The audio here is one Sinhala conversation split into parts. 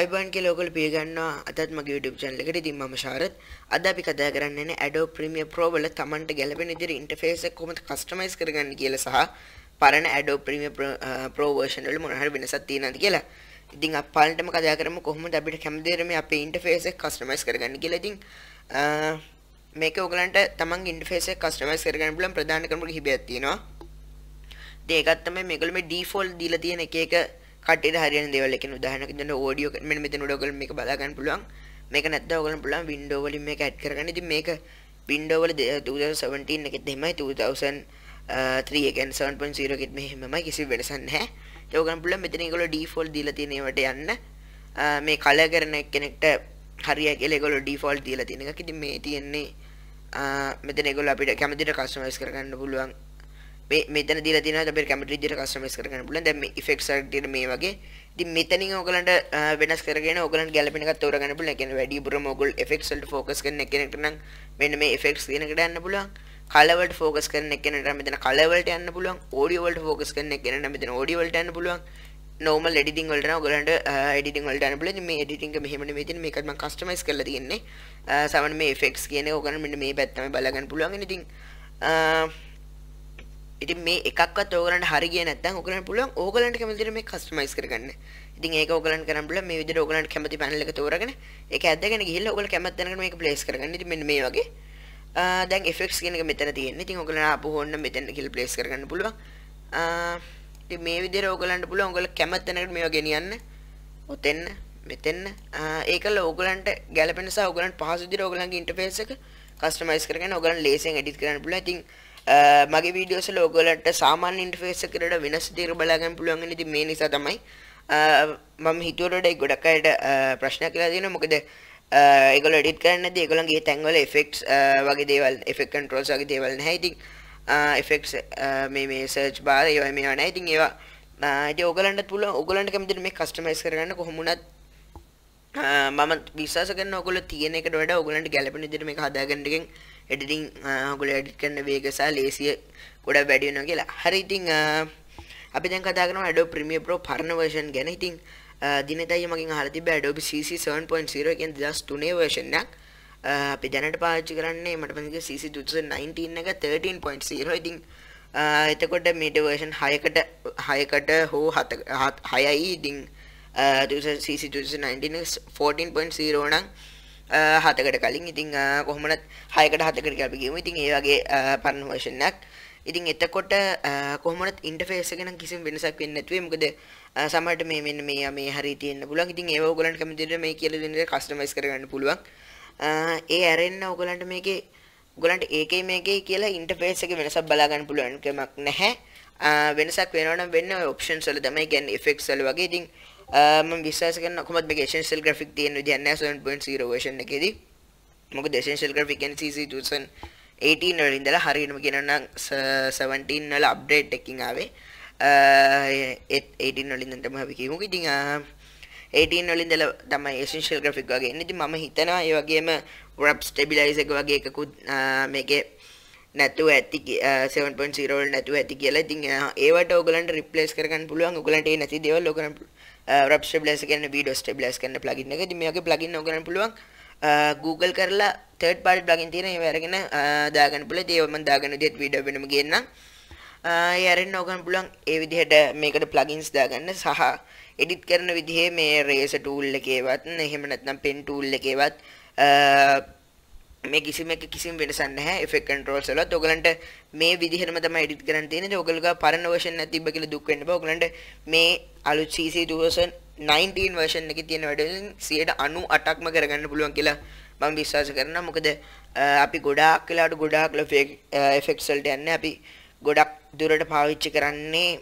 ආයිබන් කියලා ඔයගොල්ලෝ පිළිගන්නවා අදත් මගේ YouTube channel එකට. ඉතින් මම ශාරත්. අද අපි කතා කරන්නේ Adobe Premiere Pro වල Tamanට ගැලපෙන විදිහට ඉන්ටර්ෆේස් එක කොහොමද කස්ටමයිස් කරගන්න කියලා සහ පරණ Adobe Premiere Pro version වල මොන හරි වෙනසක් තියෙනවද කියලා. ඉතින් අපි පාලනටම කතා කරමු කොහොමද අපිට කැමති විදිහට මේ අපේ ඉන්ටර්ෆේස් එක කස්ටමයිස් කරගන්න කියලා. ඉතින් මේක ඔයගලන්ට තමන්ගේ ඉන්ටර්ෆේස් එක කස්ටමයිස් කරගන්න පුළුවන් ප්‍රධාන ක්‍රම කිහිපයක් තියෙනවා. ඉතින් ඒකත් තමයි මේගොල්ලෝ මේ ඩිෆෝල්ට් දීලා තියෙන එක එක කට්ටියට හරියන දේවල් එකෙන් උදාහරණයක් දෙන්න ඕඩියෝ මෙන්න මෙතන උඩ ඔයගොල්ලෝ මේක බලා ගන්න පුළුවන්. මේක නැත්නම් ඔයගොල්ලෝ පුළුවන් වින්ඩෝ වලින් මේක ඇඩ් කරගන්න. ඉතින් මේක වින්ඩෝ වල 2017 එකෙත් එහෙමයි. 2003 එකෙන් 7.0 එකෙත් මෙහෙමයි කිසි වෙනසක් නැහැ. ඒක ඔයගොල්ලෝ පුළුවන් මෙතන ඒගොල්ලෝ ඩිෆෝල්ට් දීලා තියෙන ඒවට යන්න. මේ කලර් කරන කෙනෙක්ට හරිය කියලා ඒගොල්ලෝ ඩිෆෝල්ට් දීලා තියෙන එකක්. ඉතින් මේ තියෙන්නේ මෙතන ඒගොල්ලෝ අපිට කැමතිට කස්ටමයිස් කරගන්න පුළුවන්. මේ මෙතන දීලා තියෙනවා අපේ කැමරේ විදිහට කස්ටමයිස් කරගන්න පුළුවන්. දැන් මේ ඉෆෙක්ට්ස් එකටියට මේ වගේ. ඉතින් මෙතනින් ඔයගලන්ට වෙනස් කරගෙන ඔයගලන්ට ගැලපෙන එකක් තෝරගන්න පුළුවන්. ඒ කියන්නේ වැඩිපුරම ඔයගොල්ලෝ ඉෆෙක්ට්ස් වලට ફોකස් කරන එකකට නම් මෙන්න මේ ඉෆෙක්ට්ස් කියන එකට යන්න පුළුවන්. color වලට ફોකස් කරන එකකට නම් මෙතන color වලට යන්න පුළුවන්. audio වලට ફોකස් කරන එකකට නම් මෙතන audio වලට යන්න පුළුවන්. නෝමල් එඩිටිං වලට නම් ඔයගලන්ට එඩිටිං වලට යන්න පුළුවන්. මේ එඩිටිං එක මෙහෙම නෙමෙයි තියෙන්නේ. මේකත් මම කස්ටමයිස් කරලා තියෙන්නේ. සමහර මේ ඉෆෙක්ට්ස් කියන එක ඔයගලන්ට මෙන්න මේ පැත්තම බලගන්න පුළුවන්. ඉතින් ඉතින් මේ එකක්වත් ඕගලන්ට හරි ගියේ නැත්නම් ඕගලන්ට පුළුවන් ඕගලන්ට කැමති විදිහට මේක කස්ටමයිස් කරගන්න. ඉතින් ඒක ඕගලන්ට කරන්න පුළුවන් මේ විදිහට ඕගලන්ට කැමති පැනල් එක තෝරගෙන ඒක ඇද්දගෙන ගිහිල්ලා ඕගලන්ට කැමති තැනකට මේක ප්ලේස් කරගන්න. ඉතින් මෙන්න මේ වගේ දැන් effects කියන එක මෙතන තියෙන්නේ. ඉතින් ඕගලන්ට ආපහු ඕන්න මෙතන ගිහිල්ලා ප්ලේස් කරගන්න පුළුවන්. ඉතින් මේ විදිහට ඕගලන්ට පුළුවන් ඕගලන්ට කැමති තැනකට මේවා ගෙනියන්න. ඔතෙන්න මෙතෙන්න ඒකල ඕගලන්ට ගැලපෙන සහ ඕගලන්ට පහසු විදිහට ඕගලන්ගේ ඉන්ටර්ෆේස් එක කස්ටමයිස් කරගෙන ඕගලන්ට ලේසියෙන් එඩිට් කරන්න පුළුවන්. ඉතින් Uh, මගේ වීඩියෝස් වල ඔයගොල්ලන්ට සාමාන්‍ය ඉන්ටර්ෆේස් එකකට වෙනස් විදිහකට බලා ගන්න පුළුවන් වෙන ඉතින් මේ නිසා තමයි uh, මම හිතුවට ගොඩක් අයට uh, ප්‍රශ්නයක් කියලා තියෙනවා. මොකද ඒගොල්ලෝ එඩිට් කරන්නේ නැද්ද? ඒගොල්ලන්ගේ තැන්වල effects වගේ දේවල් effect controls වගේ දේවල් නැහැ. ඉතින් effects මේ මේ search bar ඒවා මේවා නැහැ. ඉතින් ඒවා ඉතින් ඕගොල්ලන්ටත් පුළුවන් ඕගොල්ලන්ට කැමතිද මේ කස්ටමයිස් කරගන්න කොහොම වුණත් මම විශ්වාස කරන ඔයගොල්ලෝ තියෙන එකට වඩා ඔයගොල්ලන්ට ගැළපෙන විදිහට මේක හදාගන්න එකෙන් එඩිටිං ඔයගොල්ලෝ එඩිට් කරන වේග සහ ලේසිය ගොඩක් වැඩි වෙනවා කියලා. හරි ඉතින් අපි දැන් කතා කරනවා Adobe Premiere Pro පරණ version ගැන. ඉතින් දිනෙතයි මගෙන් අහලා තිබ්බ Adobe CC 7.0 කියන්නේ 2003 version එකක්. අපි දැනට පාවිච්චි කරන්නේ මට මතකයි CC 2019 එක 13.0. ඉතින් එතකොට මේට version 6කට 6කට හෝ 6යි ඉතින් 2000 CC 2019 14.0 නම් හතකට කලින් ඉතිං කොහොමනත් හයකට හතකට අපි කියමු ඉතින් ඒ වගේ පරණ වර්ෂන් එකක්. ඉතින් එතකොට කොහොමනත් ඉන්ටර්ෆේස් එක නම් කිසිම වෙනසක් වෙන්නේ නැතුවේ මොකද සමහරට මේ මෙන්න මේ මේ හරිය තියෙන්න පුළුවන්. ඉතින් ඒව ඔයගලන්ට කැමති විදිහට මේ කියලා දෙන දේ කස්ටමයිස් කරගන්න පුළුවන්. ඒ ඇරෙන්න ඔයගලන්ට මේකේ ඔයගලන්ට ඒකේ මේකේ කියලා ඉන්ටර්ෆේස් එකේ වෙනසක් බලා ගන්න පුළුවන් කමක් නැහැ. වෙනසක් වෙනවනම් වෙන්න ඔප්ෂන්ස් වල තමයි. කියන්නේ effects වල වගේ. ඉතින් මම විශ්වාස කරන කොහොමද මේක essential graphic තියෙන විදිහ නැහැ 7.0 version එකේදී. මොකද essential graphic කියන්නේ CC 2018 වල ඉඳලා හරියටම කියනවා නම් 17 වල අප්ඩේට් එකකින් ආවේ. 18 වල ඉඳන් තමයි අපි කියමුකෝ. ඉතින් 18 වල ඉඳලා තමයි essential graphic වගේ එන්නේ. ඉතින් මම හිතනවා ඒ වගේම wrap stabilize එක වගේ එකකුත් මේකේ නැතුව ඇති 7.0 වල නැතුව ඇති කියලා. ඉතින් ඒවට ඔයගලන්ට රිප්ලේස් කරගන්න පුළුවන්. ඔයගලන්ට ඒ නැති දේවල් ඔයගලන්ට රබ් ස්ටෙබ්ලයිසර් කියන්නේ වීඩියෝ ස්ටෙබ්ලයිස් කරන ප්ලගින් එක. ඉතින් මේ වගේ ප්ලගින් ඔයගලන්ට පුළුවන් uh, Google කරලා third party plugin තියෙන ඒවා අරගෙන uh, දාගන්න පුළුවන්. ඒව මම දාගන්න විදිහට වීඩියෝ වෙනම ගේන්නම්. Uh, ඒ අරින්න ඔයගලන්ට පුළුවන් ඒ විදිහට මේකට plugins දාගන්න සහ edit කරන විදිහේ මේ Razor tool එකේවත් එහෙම නැත්නම් pen tool එකේවත් මේ කිසිම එක කිසිම වෙනසක් නැහැ. Effect controls වලත්. ඔයගලන්ට මේ විදිහටම තමයි edit කරන්න තියෙන්නේ. ඔයගලගේ පරණ version එකක් තිබ්බ කියලා දුක් වෙන්න බෑ. ඔයගලන්ට මේ අලුත් CC 2019 version එකේ තියෙන වැඩ වලින් 98%ක්ම කරගන්න පුළුවන් කියලා මම විශ්වාස කරනවා. මොකද අපි ගොඩාක් වෙලාවට ගොඩාක් effects වලට යන්නේ. අපි ගොඩක් දුරට පාවිච්චි කරන්නේ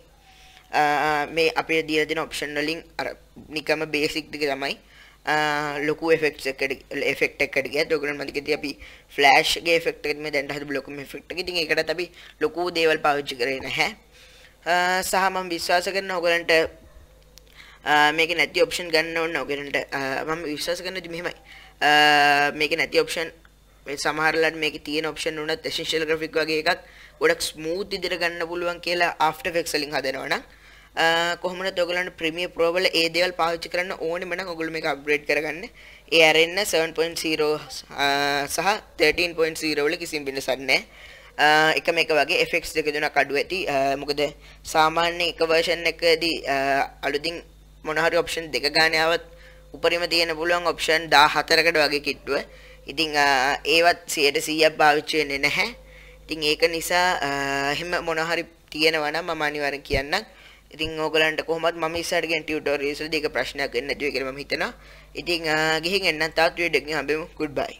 මේ අපේ දීලා තියෙන option වලින් අර නිකම basic ටික තමයි. ලොකු එෆෙක්ට් එකකට එෆෙක්ට් එකකට ගියත් ඔයගොල්ලෝ මතක තිය අපි ෆ්ලෑෂ් ගේ එෆෙක්ට් එකත් මේ දැන් හදපු ලොකුම එෆෙක්ට් එක. ඉතින් ඒකටත් අපි ලොකු දේවල් පාවිච්චි කරේ නැහැ. සහ මම විශ්වාස කරනවා ඔයගලන්ට මේක නැති ඔප්ෂන් ගන්න ඕන ඔයගලන්ට මම විශ්වාස කරනවා මෙහෙමයි. මේක නැති ඔප්ෂන් සමහරලාට මේකේ තියෙන ඔප්ෂන් උනත් essential graphic වගේ එකක් ගොඩක් ස්මූත් විදිහට ගන්න පුළුවන් කියලා after effects වලින් හදනවා නම් කොහොමද ඔයගලන්ට ප්‍රීමියර් ප්‍රෝ වල ඒ දේවල් පාවිච්චි කරන්න ඕනෙම නම් ඔයගොල්ලෝ මේක අප්ග්‍රේඩ් කරගන්න. ඒ ඇරෙන්න 7.0 සහ 13.0 වල කිසිම වෙනසක් නැහැ. එක මේක වගේ effects දෙක තුනක් අඩු ඇති. මොකද සාමාන්‍ය එක version එකදී අලුතින් මොන හරි option දෙක ගානේ ආවත් උපරිම තියෙන පුළුවන් option 14කට වගේ කිට්ටුව. ඉතින් ඒවත් 100%ක් පාවිච්චි වෙන්නේ නැහැ. ඉතින් ඒක නිසා එහෙම මොන හරි තියෙනවා නම් මම අනිවාර්යෙන් කියන්නම්. ඉතින් ඕගලන්ට කොහොමත් මම ඉස්සරහට ගෙන ටියුටෝරියල්ස් වලදී ඒක ප්‍රශ්නයක් වෙන්නේ නැතුව කියලා මම හිතනවා. ඉතින් ගිහින් එන්නම් තාත් වීඩියෝ එකකින් හම්බෙමු. goodbye.